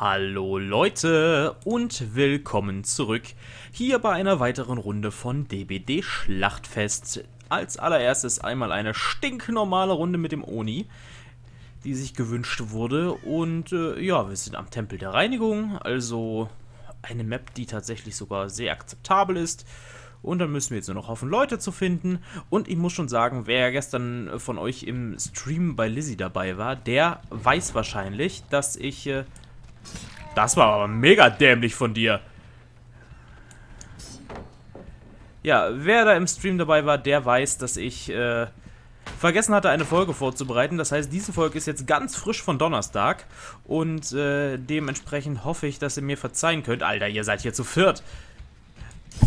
Hallo Leute und willkommen zurück hier bei einer weiteren Runde von DBD Schlachtfest. Als allererstes einmal eine stinknormale Runde mit dem Oni, die sich gewünscht wurde. Und äh, ja, wir sind am Tempel der Reinigung, also eine Map, die tatsächlich sogar sehr akzeptabel ist. Und dann müssen wir jetzt nur noch hoffen, Leute zu finden. Und ich muss schon sagen, wer gestern von euch im Stream bei Lizzie dabei war, der weiß wahrscheinlich, dass ich... Äh das war aber mega dämlich von dir. Ja, wer da im Stream dabei war, der weiß, dass ich äh, vergessen hatte, eine Folge vorzubereiten. Das heißt, diese Folge ist jetzt ganz frisch von Donnerstag. Und äh, dementsprechend hoffe ich, dass ihr mir verzeihen könnt. Alter, ihr seid hier zu viert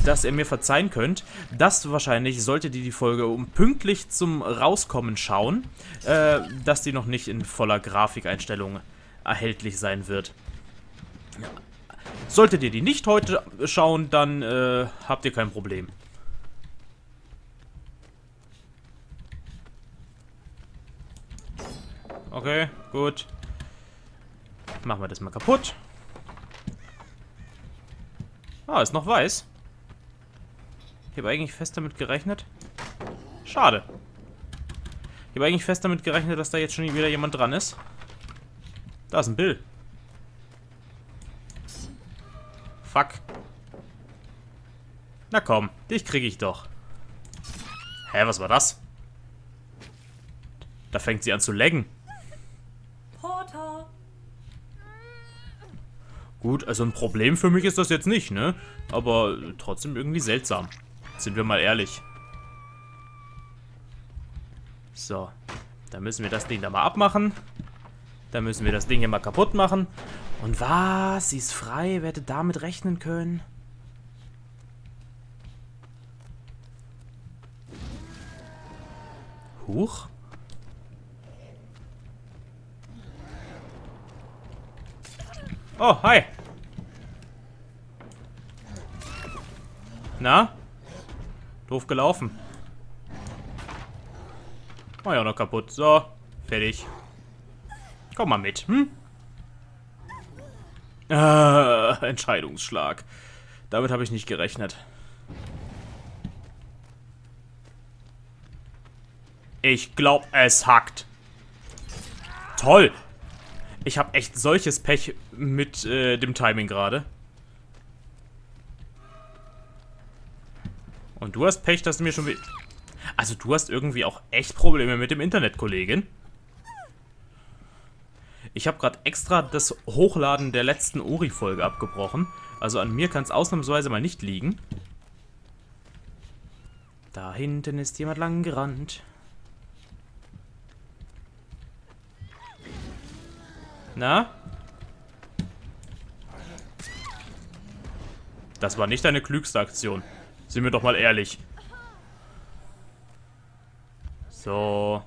dass ihr mir verzeihen könnt, dass wahrscheinlich, solltet ihr die Folge um pünktlich zum Rauskommen schauen, äh, dass die noch nicht in voller Grafikeinstellung erhältlich sein wird. Solltet ihr die nicht heute schauen, dann äh, habt ihr kein Problem. Okay, gut. Machen wir das mal kaputt. Ah, ist noch weiß. Ich habe eigentlich fest damit gerechnet. Schade. Ich habe eigentlich fest damit gerechnet, dass da jetzt schon wieder jemand dran ist. Da ist ein Bill. Na komm, dich kriege ich doch. Hä, was war das? Da fängt sie an zu laggen. Porter. Gut, also ein Problem für mich ist das jetzt nicht, ne? Aber trotzdem irgendwie seltsam. Sind wir mal ehrlich. So. Dann müssen wir das Ding da mal abmachen. Dann müssen wir das Ding hier mal kaputt machen. Und was? Sie ist frei. Wer hätte damit rechnen können? Huch. Oh, hi. Na? Doof gelaufen. War ja noch kaputt. So, fertig. Komm mal mit, hm? Ah, Entscheidungsschlag. Damit habe ich nicht gerechnet. Ich glaube, es hackt. Toll. Ich habe echt solches Pech mit äh, dem Timing gerade. Und du hast Pech, dass du mir schon... Also du hast irgendwie auch echt Probleme mit dem Internet, Kollegin. Ich habe gerade extra das Hochladen der letzten Uri-Folge abgebrochen. Also an mir kann es ausnahmsweise mal nicht liegen. Da hinten ist jemand lang gerannt. Na? Das war nicht deine klügste Aktion. Sind wir doch mal ehrlich. So.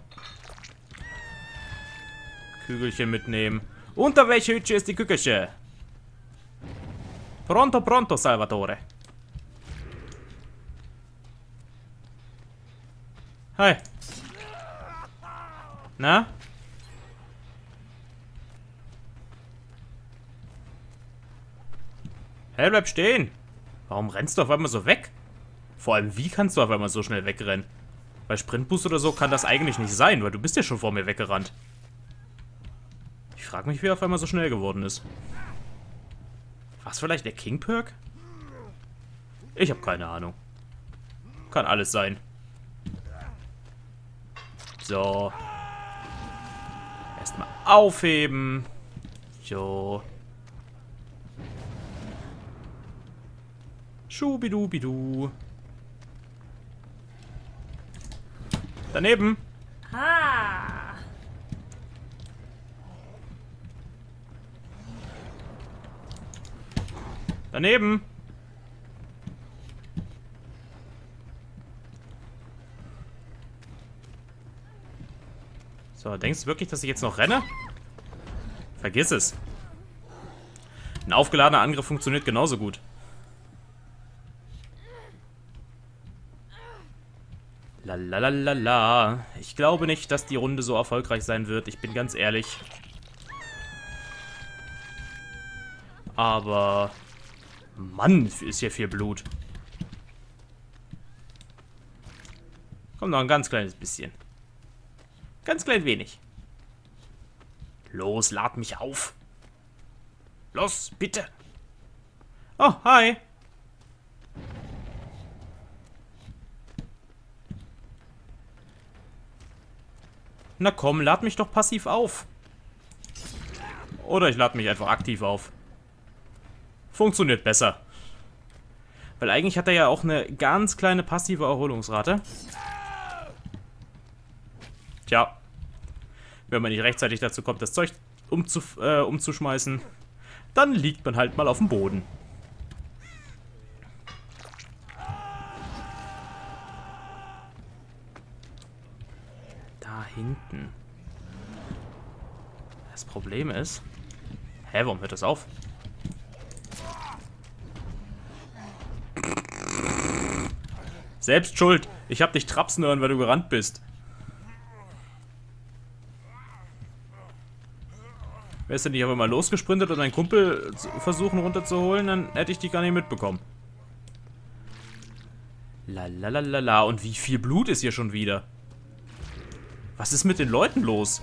Kügelchen mitnehmen. Unter welche Hütche ist die Kügelchen? Pronto, pronto, Salvatore. Hi. Na? Hey, bleib stehen. Warum rennst du auf einmal so weg? Vor allem, wie kannst du auf einmal so schnell wegrennen? Bei Sprintboost oder so kann das eigentlich nicht sein, weil du bist ja schon vor mir weggerannt. Ich frage mich, wie er auf einmal so schnell geworden ist. Was vielleicht der King Perk? Ich habe keine Ahnung. Kann alles sein. So. Erstmal aufheben. So. Schubidubidu. Daneben. Ha. Daneben. So, denkst du wirklich, dass ich jetzt noch renne? Vergiss es. Ein aufgeladener Angriff funktioniert genauso gut. Lalalala. Ich glaube nicht, dass die Runde so erfolgreich sein wird. Ich bin ganz ehrlich. Aber... Mann, ist hier viel Blut. Kommt noch ein ganz kleines bisschen. Ganz klein wenig. Los, lad mich auf. Los, bitte. Oh, hi. Na komm, lad mich doch passiv auf. Oder ich lade mich einfach aktiv auf. Funktioniert besser. Weil eigentlich hat er ja auch eine ganz kleine passive Erholungsrate. Tja. Wenn man nicht rechtzeitig dazu kommt, das Zeug umzu, äh, umzuschmeißen, dann liegt man halt mal auf dem Boden. Da hinten. Das Problem ist... Hä, warum hört das auf? Selbst schuld. Ich hab dich trapsen hören, weil du gerannt bist. Wärst du nicht aber mal losgesprintet und deinen Kumpel versuchen runterzuholen, dann hätte ich dich gar nicht mitbekommen. Lalalala. Und wie viel Blut ist hier schon wieder? Was ist mit den Leuten los?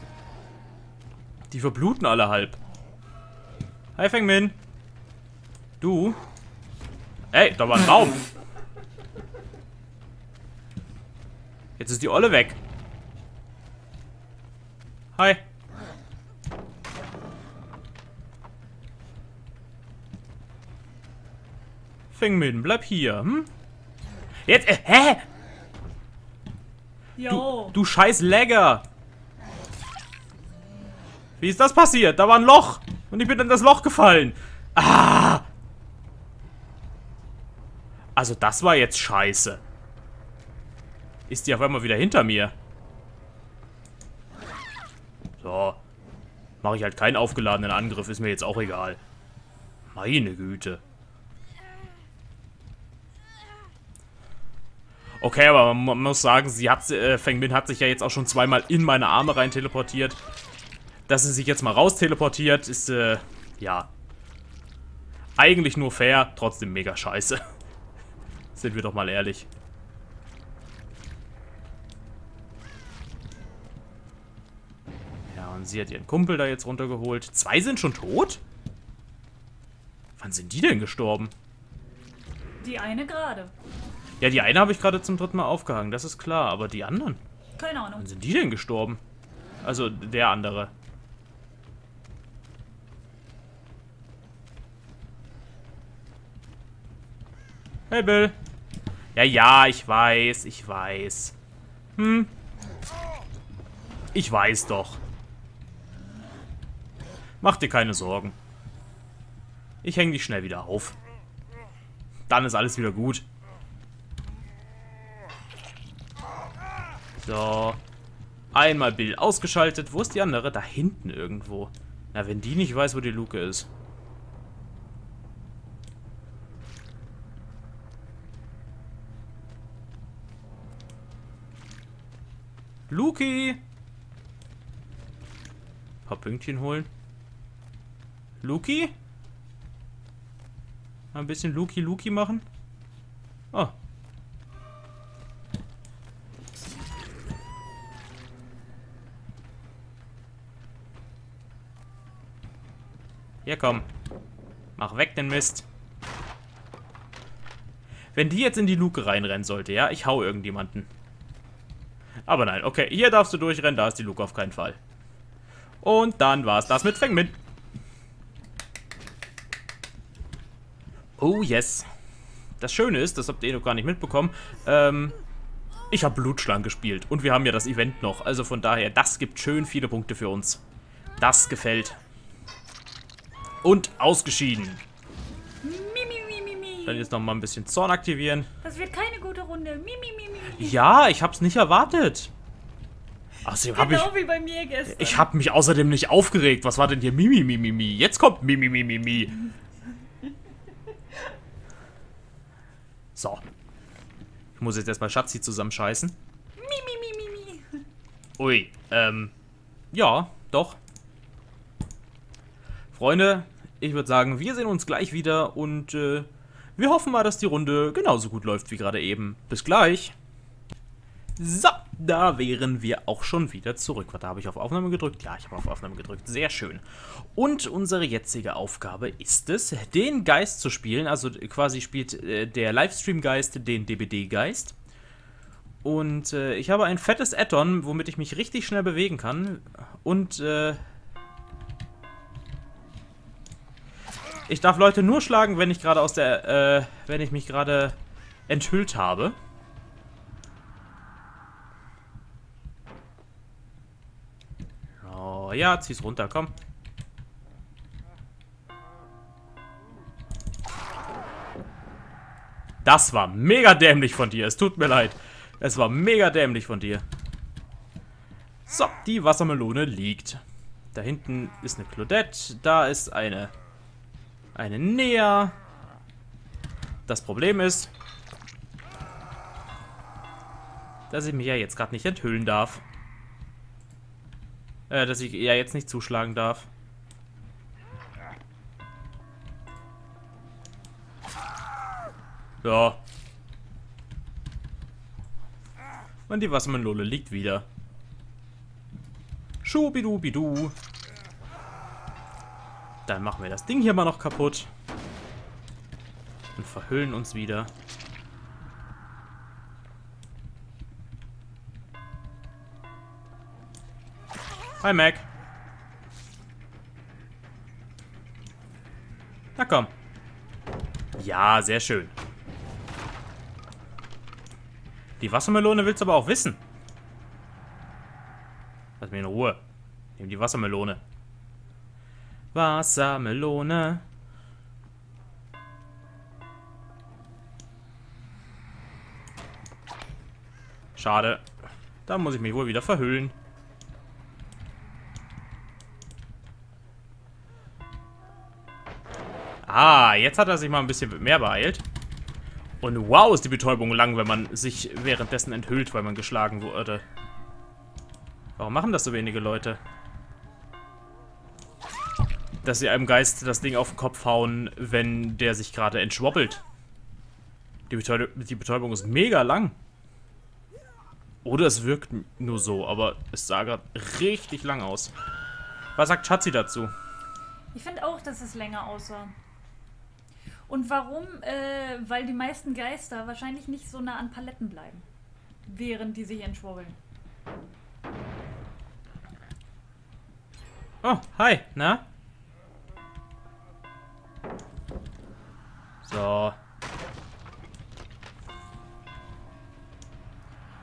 Die verbluten alle halb. Hi, Fengmin. Du? Ey, da war ein Baum. Jetzt ist die Olle weg. Hi. Fengmin, bleib hier, hm? Jetzt, äh, hä? Du, du scheiß Lagger. Wie ist das passiert? Da war ein Loch. Und ich bin in das Loch gefallen. Ah! Also das war jetzt scheiße. Ist die auf einmal wieder hinter mir? So. Mache ich halt keinen aufgeladenen Angriff, ist mir jetzt auch egal. Meine Güte. Okay, aber man muss sagen, sie hat, äh, Feng Min hat sich ja jetzt auch schon zweimal in meine Arme rein teleportiert. Dass sie sich jetzt mal raus teleportiert, ist, äh, ja. Eigentlich nur fair, trotzdem mega scheiße. Sind wir doch mal ehrlich. Ja, und sie hat ihren Kumpel da jetzt runtergeholt. Zwei sind schon tot? Wann sind die denn gestorben? Die eine gerade. Ja, die eine habe ich gerade zum dritten Mal aufgehangen, das ist klar. Aber die anderen? Keine Ahnung. Wann sind die denn gestorben? Also, der andere. Hey, Bill. Ja, ja, ich weiß, ich weiß. Hm. Ich weiß doch. Mach dir keine Sorgen. Ich hänge dich schnell wieder auf. Dann ist alles wieder gut. So. Einmal Bill ausgeschaltet. Wo ist die andere? Da hinten irgendwo. Na, wenn die nicht weiß, wo die Luke ist. Luki! Ein paar Pünktchen holen. Luki? Ein bisschen Luki-Luki machen. Oh, Hier, komm. Mach weg den Mist. Wenn die jetzt in die Luke reinrennen sollte, ja? Ich hau irgendjemanden. Aber nein, okay. Hier darfst du durchrennen, da ist die Luke auf keinen Fall. Und dann war es das mit Fengmin. Oh, yes. Das Schöne ist, das habt ihr noch gar nicht mitbekommen, ähm, ich habe Blutschlangen gespielt. Und wir haben ja das Event noch. Also von daher, das gibt schön viele Punkte für uns. Das gefällt. Und ausgeschieden. Dann jetzt noch mal ein bisschen Zorn aktivieren. Das wird keine gute Runde. Mi, mi, mi. Ja, ich hab's nicht erwartet. Außerdem genau hab ich, wie bei mir gestern. Ich hab mich außerdem nicht aufgeregt. Was war denn hier Mimi, Mimi, Mimi? Jetzt kommt Mimi, Mimi, Mimi. So. Ich muss jetzt erstmal Schatzi zusammenscheißen. Mi, mi, mi, mi, mi. Ui, ähm. Ja, doch. Freunde, ich würde sagen, wir sehen uns gleich wieder und äh, wir hoffen mal, dass die Runde genauso gut läuft wie gerade eben. Bis gleich. So, da wären wir auch schon wieder zurück. Warte, habe ich auf Aufnahme gedrückt? Ja, ich habe auf Aufnahme gedrückt. Sehr schön. Und unsere jetzige Aufgabe ist es, den Geist zu spielen. Also quasi spielt äh, der Livestream-Geist den DBD-Geist. Und äh, ich habe ein fettes Add-on, womit ich mich richtig schnell bewegen kann. Und äh, ich darf Leute nur schlagen, wenn ich gerade aus der, äh, wenn ich mich gerade enthüllt habe. Oh ja, zieh's runter, komm. Das war mega dämlich von dir. Es tut mir leid. Es war mega dämlich von dir. So, die Wassermelone liegt. Da hinten ist eine Claudette. Da ist eine... Eine Nea. Das Problem ist... Dass ich mich ja jetzt gerade nicht enthüllen darf. Äh, dass ich ja jetzt nicht zuschlagen darf. Ja, Und die Wassermelone liegt wieder. Schubidubidu. Dann machen wir das Ding hier mal noch kaputt. Und verhüllen uns wieder. Hi, Mac. Na komm. Ja, sehr schön. Die Wassermelone willst du aber auch wissen. Lass mich in Ruhe. Nimm die Wassermelone. Wassermelone. Schade. Da muss ich mich wohl wieder verhüllen. Ah, jetzt hat er sich mal ein bisschen mehr beeilt. Und wow, ist die Betäubung lang, wenn man sich währenddessen enthüllt, weil man geschlagen wurde. Warum machen das so wenige Leute? Dass sie einem Geist das Ding auf den Kopf hauen, wenn der sich gerade entschwobbelt. Die, Betäub die Betäubung ist mega lang. Oder es wirkt nur so, aber es sah gerade richtig lang aus. Was sagt Schatzi dazu? Ich finde auch, dass es länger aussah. Und warum? Äh, weil die meisten Geister wahrscheinlich nicht so nah an Paletten bleiben, während die sich entschwurbeln. Oh, hi, na? So.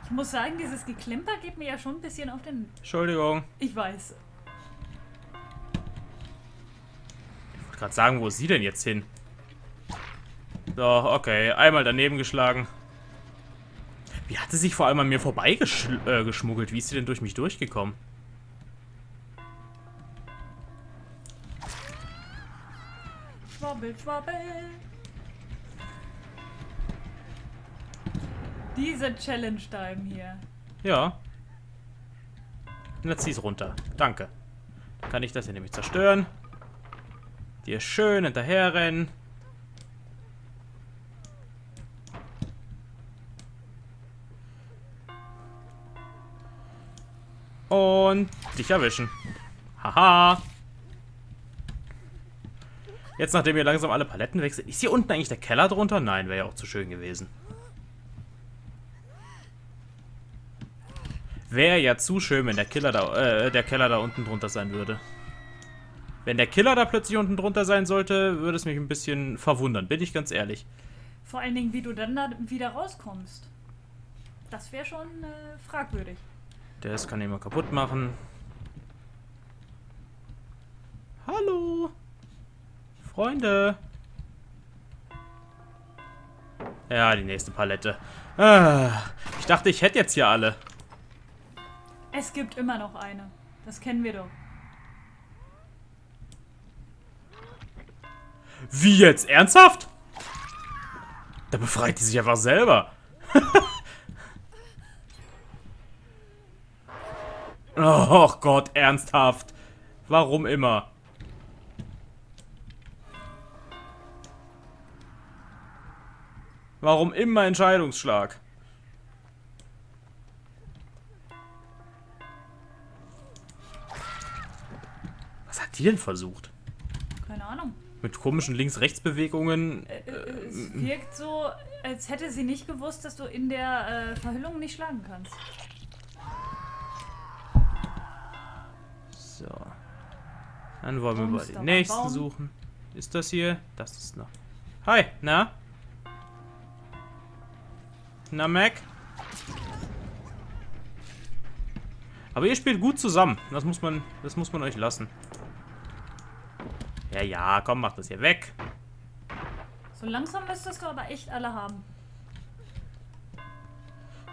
Ich muss sagen, dieses Geklimper geht mir ja schon ein bisschen auf den... Entschuldigung. Ich weiß. Ich wollte gerade sagen, wo ist sie denn jetzt hin? So, okay. Einmal daneben geschlagen. Wie hat sie sich vor allem an mir vorbeigeschmuggelt? Äh, Wie ist sie denn durch mich durchgekommen? Schwabbel, schwabbel. Diese Challenge-Time hier. Ja. Und jetzt zieh's runter. Danke. Dann kann ich das hier nämlich zerstören. Dir schön hinterherrennen. Und dich erwischen. Haha. Jetzt, nachdem wir langsam alle Paletten wechseln. Ist hier unten eigentlich der Keller drunter? Nein, wäre ja auch zu schön gewesen. Wäre ja zu schön, wenn der Killer da, äh, der Keller da unten drunter sein würde. Wenn der Killer da plötzlich unten drunter sein sollte, würde es mich ein bisschen verwundern, bin ich ganz ehrlich. Vor allen Dingen, wie du dann da wieder rauskommst. Das wäre schon äh, fragwürdig. Das kann ich mal kaputt machen. Hallo. Freunde. Ja, die nächste Palette. Ah, ich dachte, ich hätte jetzt hier alle. Es gibt immer noch eine. Das kennen wir doch. Wie jetzt? Ernsthaft? Da befreit die sich einfach selber. Och Gott, ernsthaft. Warum immer? Warum immer Entscheidungsschlag? Die denn versucht? Keine Ahnung. Mit komischen Links-Rechts-Bewegungen. Äh, äh, es wirkt so, als hätte sie nicht gewusst, dass du in der äh, Verhüllung nicht schlagen kannst. So. Dann wollen wir mal den nächsten Baum. suchen. Ist das hier? Das ist noch. Hi, na? Na, Mac? Aber ihr spielt gut zusammen. Das muss man, das muss man euch lassen. Ja, ja, komm, mach das hier weg. So langsam müsstest du aber echt alle haben.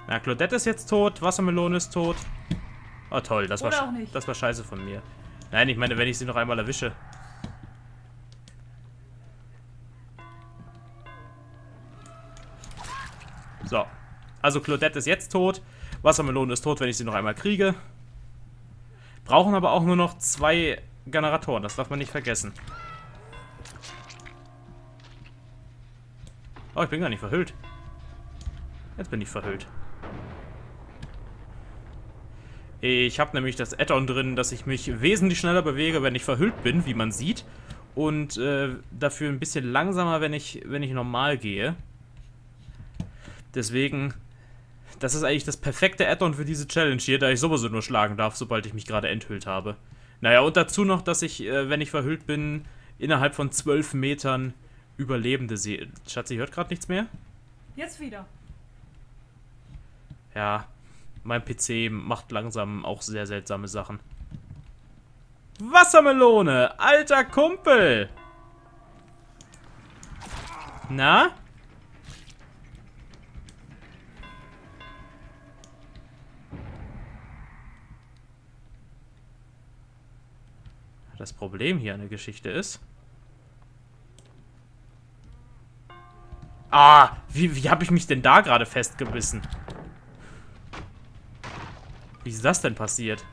Na, Claudette ist jetzt tot, Wassermelone ist tot. Oh toll, das war, Oder nicht. das war scheiße von mir. Nein, ich meine, wenn ich sie noch einmal erwische. So. Also Claudette ist jetzt tot. Wassermelone ist tot, wenn ich sie noch einmal kriege. Brauchen aber auch nur noch zwei Generatoren, das darf man nicht vergessen. Oh, ich bin gar nicht verhüllt. Jetzt bin ich verhüllt. Ich habe nämlich das Add-on drin, dass ich mich wesentlich schneller bewege, wenn ich verhüllt bin, wie man sieht. Und äh, dafür ein bisschen langsamer, wenn ich, wenn ich normal gehe. Deswegen, das ist eigentlich das perfekte Add-on für diese Challenge hier, da ich sowieso nur schlagen darf, sobald ich mich gerade enthüllt habe. Naja, und dazu noch, dass ich, äh, wenn ich verhüllt bin, innerhalb von 12 Metern Überlebende sehe. Schatzi, hört gerade nichts mehr? Jetzt wieder. Ja, mein PC macht langsam auch sehr seltsame Sachen. Wassermelone, alter Kumpel! Na? Das Problem hier an der Geschichte ist. Ah, wie, wie habe ich mich denn da gerade festgebissen? Wie ist das denn passiert?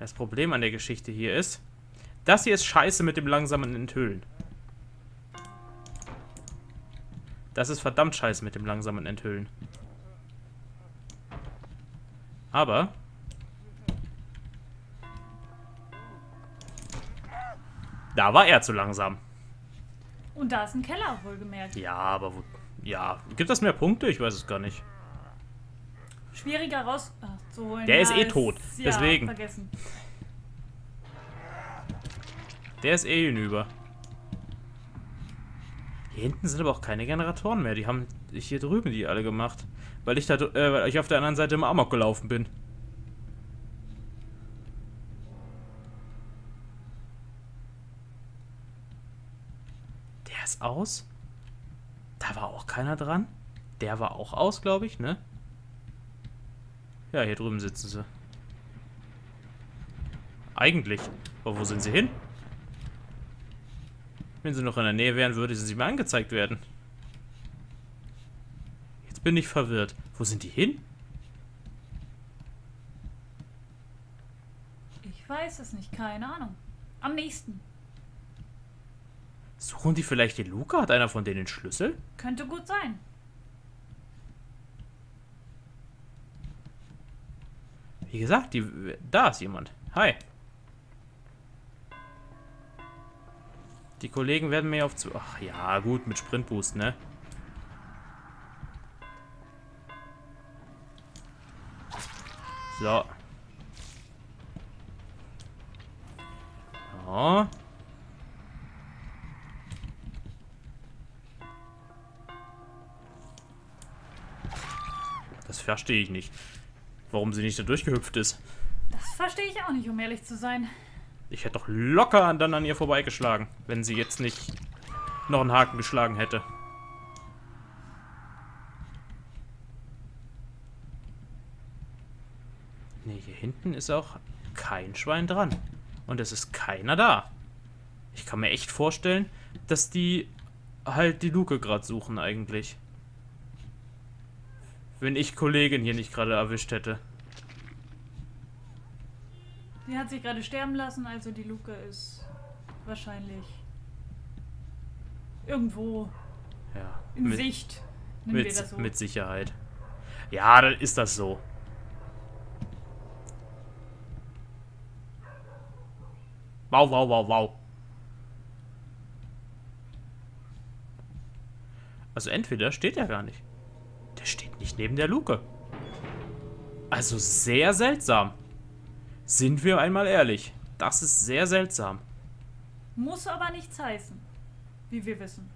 Das Problem an der Geschichte hier ist, das hier ist scheiße mit dem langsamen Enthüllen. Das ist verdammt scheiße mit dem langsamen Enthüllen. Aber... Da war er zu langsam. Und da ist ein Keller, wohlgemerkt. Ja, aber wo... Ja, gibt das mehr Punkte? Ich weiß es gar nicht. Schwieriger rauszuholen. Der ist eh tot, ja, deswegen. vergessen. Der ist eh hinüber. Hier hinten sind aber auch keine Generatoren mehr. Die haben hier drüben die alle gemacht. Weil ich da äh, weil ich auf der anderen Seite im Amok gelaufen bin. Aus. Da war auch keiner dran. Der war auch aus, glaube ich, ne? Ja, hier drüben sitzen sie. Eigentlich. Aber wo sind sie hin? Wenn sie noch in der Nähe wären, würde sie mir angezeigt werden. Jetzt bin ich verwirrt. Wo sind die hin? Ich weiß es nicht, keine Ahnung. Am nächsten. Suchen die vielleicht den Luca? Hat einer von denen den Schlüssel? Könnte gut sein. Wie gesagt, die, da ist jemand. Hi. Die Kollegen werden mir auf zu... Ach ja, gut, mit Sprintboost, ne? So. Ja. Das verstehe ich nicht. Warum sie nicht da durchgehüpft ist. Das verstehe ich auch nicht, um ehrlich zu sein. Ich hätte doch locker dann an ihr vorbeigeschlagen, wenn sie jetzt nicht noch einen Haken geschlagen hätte. Nee, hier hinten ist auch kein Schwein dran. Und es ist keiner da. Ich kann mir echt vorstellen, dass die halt die Luke gerade suchen eigentlich. Wenn ich Kollegin hier nicht gerade erwischt hätte. Sie hat sich gerade sterben lassen, also die Luke ist wahrscheinlich Irgendwo Ja. in mit, Sicht. Mit, so. mit Sicherheit. Ja, dann ist das so. Wow, wow, wow, wow. Also entweder steht er gar nicht. Nicht neben der Luke. Also sehr seltsam. Sind wir einmal ehrlich. Das ist sehr seltsam. Muss aber nichts heißen. Wie wir wissen.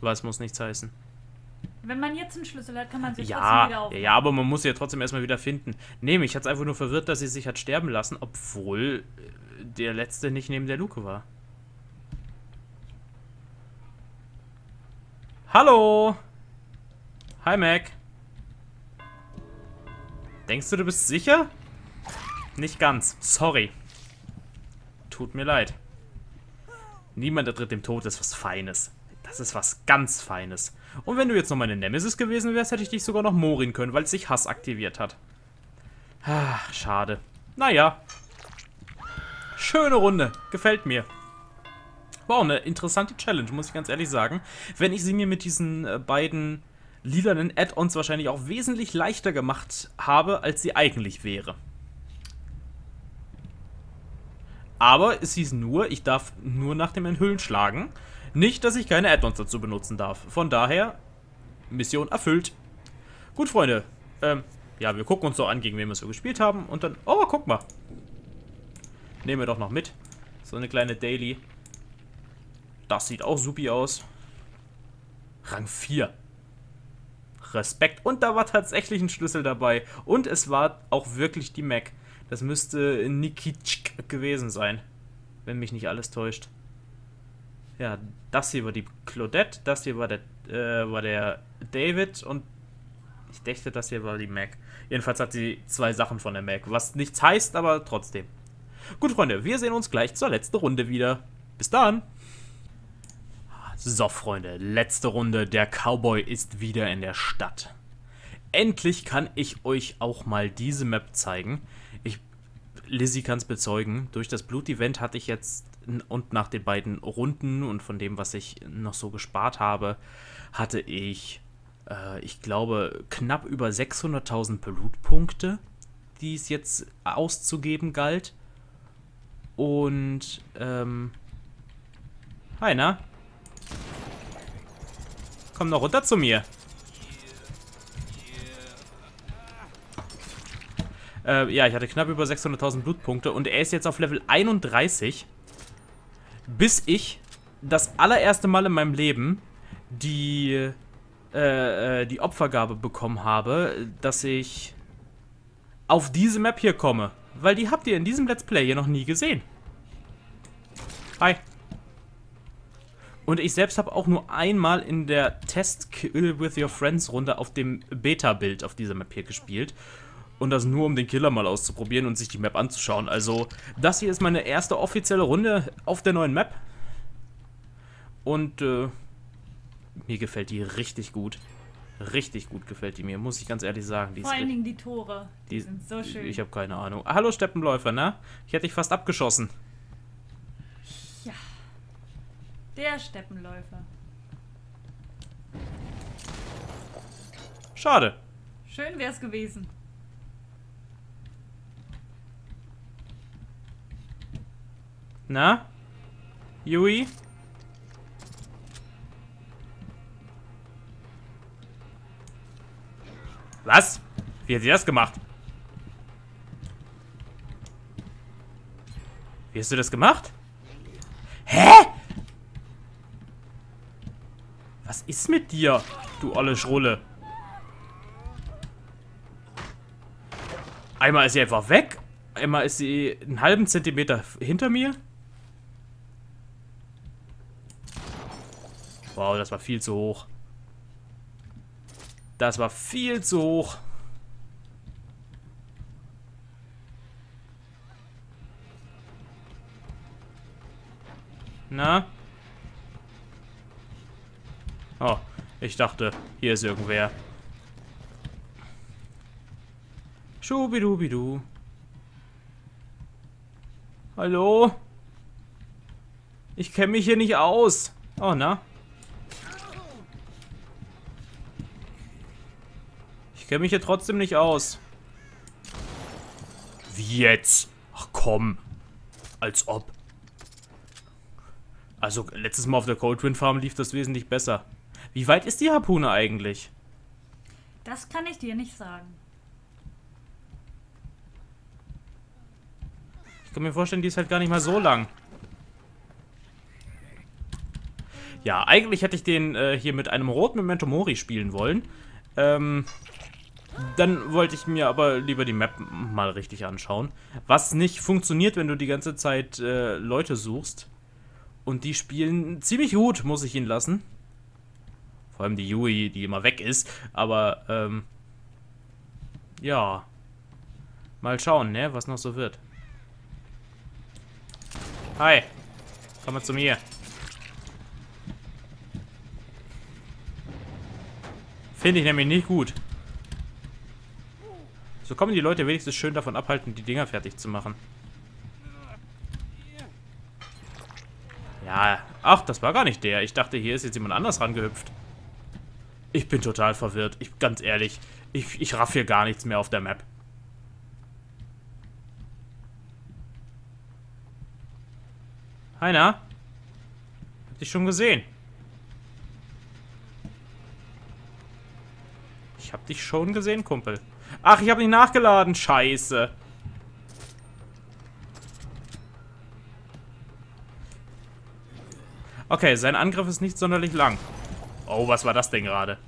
Was muss nichts heißen? Wenn man jetzt einen Schlüssel hat, kann man sich trotzdem Ja, wieder ja, aufmachen. ja, aber man muss sie ja trotzdem erstmal wieder finden. Nee, mich hat's einfach nur verwirrt, dass sie sich hat sterben lassen, obwohl äh, der letzte nicht neben der Luke war. Hallo! Hi, Mac. Denkst du, du bist sicher? Nicht ganz. Sorry. Tut mir leid. Niemand ertritt dem Tod ist was Feines. Das ist was ganz Feines. Und wenn du jetzt noch meine Nemesis gewesen wärst, hätte ich dich sogar noch morin können, weil sich Hass aktiviert hat. Ah, schade. Naja. Schöne Runde. Gefällt mir. War auch eine interessante Challenge, muss ich ganz ehrlich sagen. Wenn ich sie mir mit diesen äh, beiden lilanen Add-ons wahrscheinlich auch wesentlich leichter gemacht habe, als sie eigentlich wäre. Aber es hieß nur, ich darf nur nach dem Enthüllen schlagen. Nicht, dass ich keine Add-ons dazu benutzen darf. Von daher, Mission erfüllt. Gut, Freunde. Ähm, ja, wir gucken uns so an, gegen wen wir so gespielt haben. Und dann, oh, guck mal. Nehmen wir doch noch mit. So eine kleine Daily. Das sieht auch supi aus. Rang 4. Respekt. Und da war tatsächlich ein Schlüssel dabei. Und es war auch wirklich die Mac. Das müsste Nikitschk gewesen sein. Wenn mich nicht alles täuscht. Ja, das hier war die Claudette, das hier war der, äh, war der David und ich dachte, das hier war die Mac. Jedenfalls hat sie zwei Sachen von der Mac, was nichts heißt, aber trotzdem. Gut, Freunde, wir sehen uns gleich zur letzten Runde wieder. Bis dann! So, Freunde, letzte Runde. Der Cowboy ist wieder in der Stadt. Endlich kann ich euch auch mal diese Map zeigen. Ich, Lizzie kann es bezeugen. Durch das Blut-Event hatte ich jetzt und nach den beiden Runden und von dem, was ich noch so gespart habe, hatte ich, äh, ich glaube, knapp über 600.000 Blutpunkte, die es jetzt auszugeben galt. Und, ähm, hi, na? Komm noch runter zu mir. Äh, ja, ich hatte knapp über 600.000 Blutpunkte und er ist jetzt auf Level 31. Bis ich das allererste Mal in meinem Leben die, äh, äh, die Opfergabe bekommen habe, dass ich auf diese Map hier komme. Weil die habt ihr in diesem Let's Play hier noch nie gesehen. Hi. Und ich selbst habe auch nur einmal in der Test Kill with Your Friends Runde auf dem Beta-Bild auf dieser Map hier gespielt. Und das nur, um den Killer mal auszuprobieren und sich die Map anzuschauen. Also, das hier ist meine erste offizielle Runde auf der neuen Map. Und, äh, mir gefällt die richtig gut. Richtig gut gefällt die mir, muss ich ganz ehrlich sagen. Die Vor allen Dingen die Tore. Die, die- sind so schön. Ich habe keine Ahnung. Ah, Hallo Steppenläufer, ne? Ich hätte dich fast abgeschossen. ja. Der Steppenläufer. Schade. Schön wär's gewesen. Na? Yui? Was? Wie hat sie das gemacht? Wie hast du das gemacht? Hä? Was ist mit dir, du olle Schrulle? Einmal ist sie einfach weg, einmal ist sie einen halben Zentimeter hinter mir. Wow, das war viel zu hoch. Das war viel zu hoch. Na? Ich dachte, hier ist irgendwer. Schubidubidu. Hallo? Ich kenne mich hier nicht aus. Oh, na? Ich kenne mich hier trotzdem nicht aus. Wie jetzt? Ach komm. Als ob. Also, letztes Mal auf der Coldwind Farm lief das wesentlich besser. Wie weit ist die Harpune eigentlich? Das kann ich dir nicht sagen. Ich kann mir vorstellen, die ist halt gar nicht mal so lang. Ja, eigentlich hätte ich den äh, hier mit einem roten Memento Mori spielen wollen. Ähm, dann wollte ich mir aber lieber die Map mal richtig anschauen. Was nicht funktioniert, wenn du die ganze Zeit äh, Leute suchst. Und die spielen ziemlich gut, muss ich ihnen lassen. Vor allem die Yui, die immer weg ist. Aber, ähm, ja. Mal schauen, ne, was noch so wird. Hi. Komm mal zu mir. Finde ich nämlich nicht gut. So kommen die Leute wenigstens schön davon abhalten, die Dinger fertig zu machen. Ja, ach, das war gar nicht der. Ich dachte, hier ist jetzt jemand anders rangehüpft. Ich bin total verwirrt. Ich, ganz ehrlich, ich, ich raff hier gar nichts mehr auf der Map. Heiner? Hab dich schon gesehen. Ich hab dich schon gesehen, Kumpel. Ach, ich hab nicht nachgeladen. Scheiße. Okay, sein Angriff ist nicht sonderlich lang. Oh, was war das denn gerade?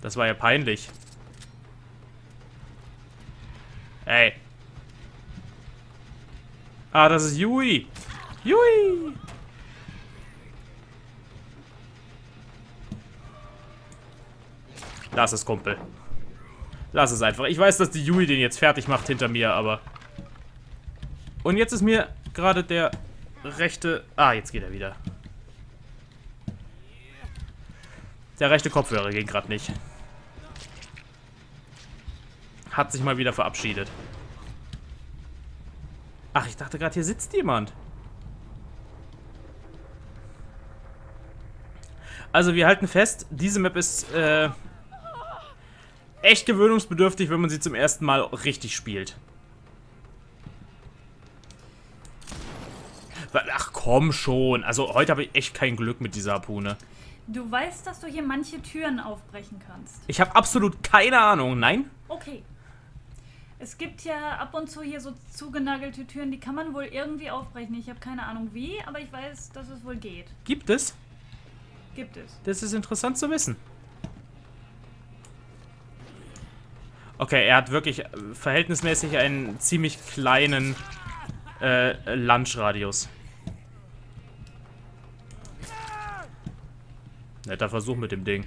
Das war ja peinlich. Ey. Ah, das ist Yui. Yui. Lass es, Kumpel. Lass es einfach. Ich weiß, dass die Yui den jetzt fertig macht hinter mir, aber... Und jetzt ist mir gerade der rechte... Ah, jetzt geht er wieder. Der rechte Kopfhörer ging gerade nicht. Hat sich mal wieder verabschiedet. Ach, ich dachte gerade, hier sitzt jemand. Also, wir halten fest, diese Map ist äh, echt gewöhnungsbedürftig, wenn man sie zum ersten Mal richtig spielt. Ach komm schon. Also heute habe ich echt kein Glück mit dieser Harpune. Du weißt, dass du hier manche Türen aufbrechen kannst. Ich habe absolut keine Ahnung. Nein? Okay. Es gibt ja ab und zu hier so zugenagelte Türen, die kann man wohl irgendwie aufbrechen. Ich habe keine Ahnung wie, aber ich weiß, dass es wohl geht. Gibt es? Gibt es. Das ist interessant zu wissen. Okay, er hat wirklich äh, verhältnismäßig einen ziemlich kleinen äh, Lunchradius. Netter Versuch mit dem Ding.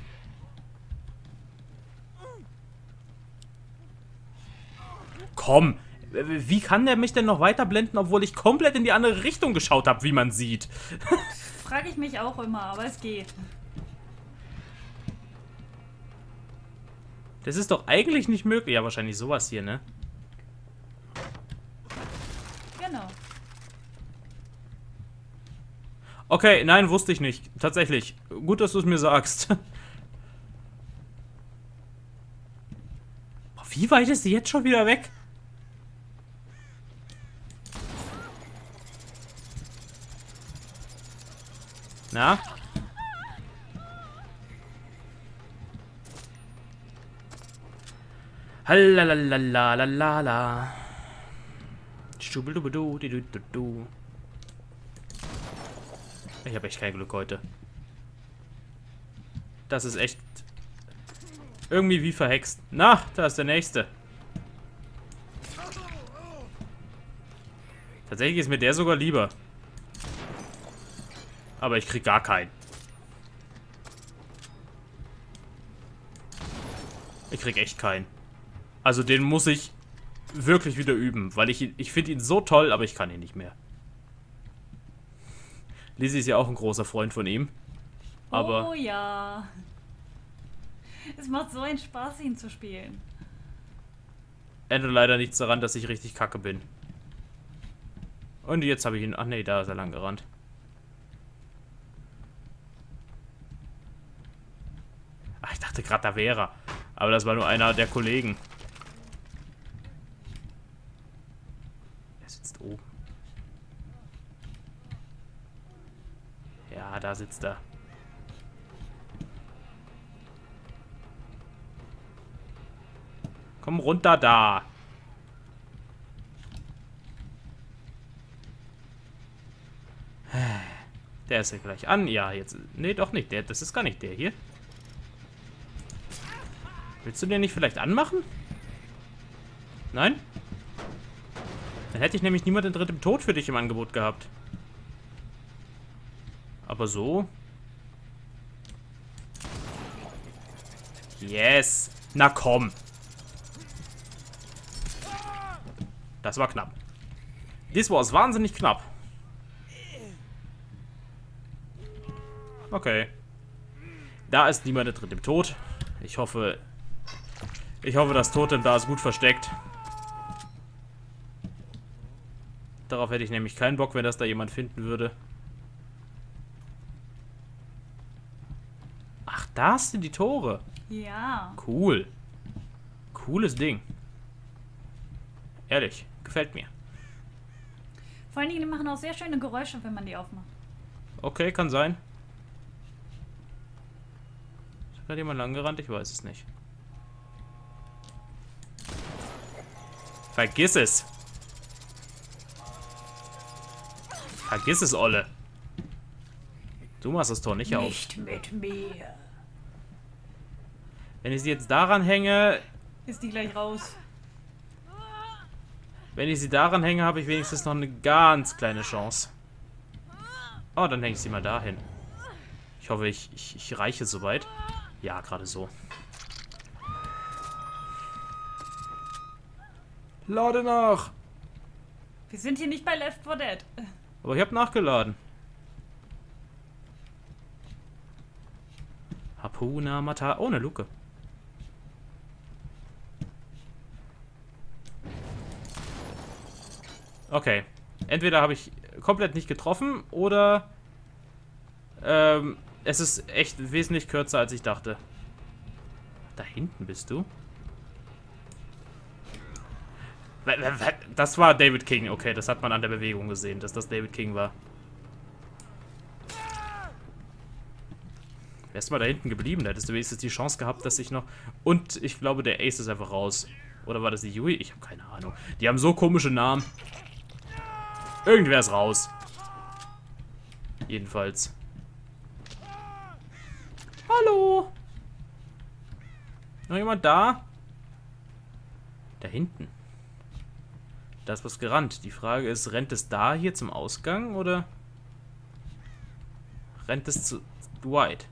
Komm, wie kann der mich denn noch weiter blenden, obwohl ich komplett in die andere Richtung geschaut habe, wie man sieht? Frage ich mich auch immer, aber es geht. Das ist doch eigentlich nicht möglich. Ja, wahrscheinlich sowas hier, ne? Genau. Okay, nein, wusste ich nicht. Tatsächlich. Gut, dass du es mir sagst. Wie weit ist sie jetzt schon wieder weg? Na? Halalalalala. Schubeldubedu, du. Ich habe echt kein Glück heute. Das ist echt irgendwie wie verhext. Na, da ist der nächste. Tatsächlich ist mir der sogar lieber. Aber ich krieg gar keinen. Ich krieg echt keinen. Also den muss ich wirklich wieder üben, weil ich, ich finde ihn so toll, aber ich kann ihn nicht mehr. Lizzie ist ja auch ein großer Freund von ihm. Aber oh ja. Es macht so einen Spaß, ihn zu spielen. Ändert leider nichts daran, dass ich richtig kacke bin. Und jetzt habe ich ihn... Ach nee, da ist er lang gerannt. Ach, ich dachte dachte gerade, da wäre er. Aber das war nur einer der Kollegen. Er sitzt oben. Ja, da sitzt er. Komm runter da. Der ist ja gleich an. Ja, jetzt. Nee, doch nicht. Der, das ist gar nicht der hier. Willst du den nicht vielleicht anmachen? Nein? Dann hätte ich nämlich niemand in drittem Tod für dich im Angebot gehabt. Aber so. Yes. Na komm. Das war knapp. Dies war wahnsinnig knapp. Okay. Da ist niemand der dritte Tod. Ich hoffe... Ich hoffe, das Totem da ist gut versteckt. Darauf hätte ich nämlich keinen Bock, wenn das da jemand finden würde. Da sind die Tore. Ja. Cool. Cooles Ding. Ehrlich, gefällt mir. Vor allen Dingen, die machen auch sehr schöne Geräusche, wenn man die aufmacht. Okay, kann sein. Ist gerade jemand langgerannt? Ich weiß es nicht. Vergiss es. Vergiss es, Olle. Du machst das Tor nicht, auf. Nicht mit mir. Wenn ich sie jetzt daran hänge, Ist die gleich raus. wenn ich sie daran hänge, habe ich wenigstens noch eine ganz kleine Chance. Oh, dann hänge ich sie mal dahin. Ich hoffe, ich, ich, ich reiche soweit. Ja, gerade so. Lade nach. Wir sind hier nicht bei Left 4 Dead. Aber ich habe nachgeladen. Hapuna Mata. Oh, eine Luke. Okay. Entweder habe ich komplett nicht getroffen oder ähm, es ist echt wesentlich kürzer, als ich dachte. Da hinten bist du? Das war David King. Okay, das hat man an der Bewegung gesehen, dass das David King war. Wärst du mal da hinten geblieben, da hättest du wenigstens die Chance gehabt, dass ich noch... Und ich glaube, der Ace ist einfach raus. Oder war das die Yui? Ich habe keine Ahnung. Die haben so komische Namen. Irgendwer ist raus. Jedenfalls. Hallo? Noch jemand da? Da hinten. Da ist was gerannt. Die Frage ist, rennt es da hier zum Ausgang oder rennt es zu Dwight?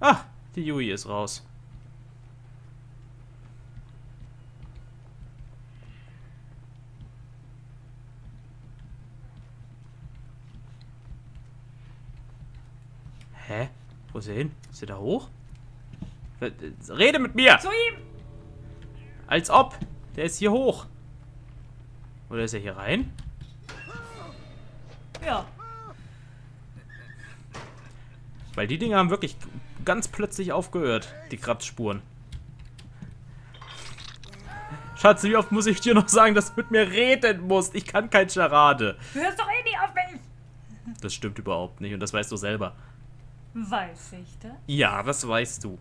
Ah, die Yui ist raus. Hä? Wo ist er hin? Ist er da hoch? Äh, Rede mit mir! Zu ihm! Als ob! Der ist hier hoch. Oder ist er hier rein? Ja. Weil die Dinge haben wirklich ganz plötzlich aufgehört, die Kratzspuren. Schatz, wie oft muss ich dir noch sagen, dass du mit mir reden musst? Ich kann kein Charade. Du hörst doch eh nie auf mich! Das stimmt überhaupt nicht und das weißt du selber. Weiß ich das? Ja, das weißt du.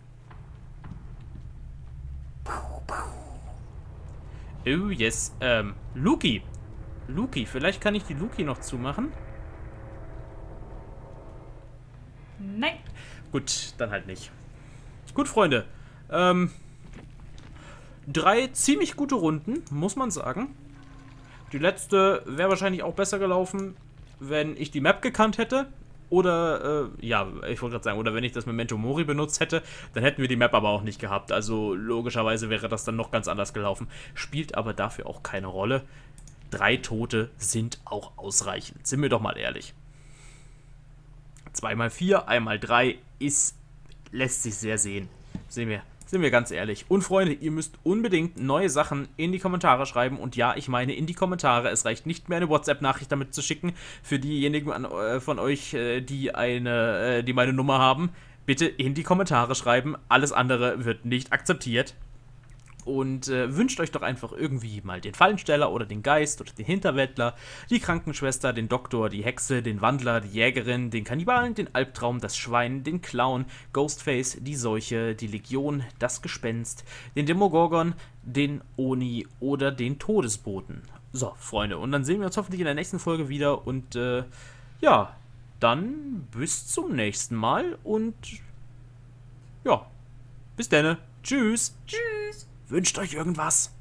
Oh, yes. Ähm, Luki. Luki, vielleicht kann ich die Luki noch zumachen. Nein! Gut, dann halt nicht. Gut, Freunde. Ähm, drei ziemlich gute Runden, muss man sagen. Die letzte wäre wahrscheinlich auch besser gelaufen, wenn ich die Map gekannt hätte. Oder, äh, ja, ich wollte gerade sagen, oder wenn ich das Memento Mori benutzt hätte, dann hätten wir die Map aber auch nicht gehabt. Also logischerweise wäre das dann noch ganz anders gelaufen. Spielt aber dafür auch keine Rolle. Drei Tote sind auch ausreichend. Sind wir doch mal ehrlich. 2 mal 4, einmal 3 ist, lässt sich sehr sehen. Sehen wir, sind wir ganz ehrlich. Und Freunde, ihr müsst unbedingt neue Sachen in die Kommentare schreiben. Und ja, ich meine in die Kommentare. Es reicht nicht mehr eine WhatsApp-Nachricht damit zu schicken. Für diejenigen an, äh, von euch, äh, die eine, äh, die meine Nummer haben. bitte in die Kommentare schreiben. Alles andere wird nicht akzeptiert. Und äh, wünscht euch doch einfach irgendwie mal den Fallensteller oder den Geist oder den Hinterwäldler, die Krankenschwester, den Doktor, die Hexe, den Wandler, die Jägerin, den Kannibalen, den Albtraum, das Schwein, den Clown, Ghostface, die Seuche, die Legion, das Gespenst, den Demogorgon, den Oni oder den Todesboten. So, Freunde, und dann sehen wir uns hoffentlich in der nächsten Folge wieder und äh, ja, dann bis zum nächsten Mal und ja, bis dann. Tschüss. Tschüss. Wünscht euch irgendwas.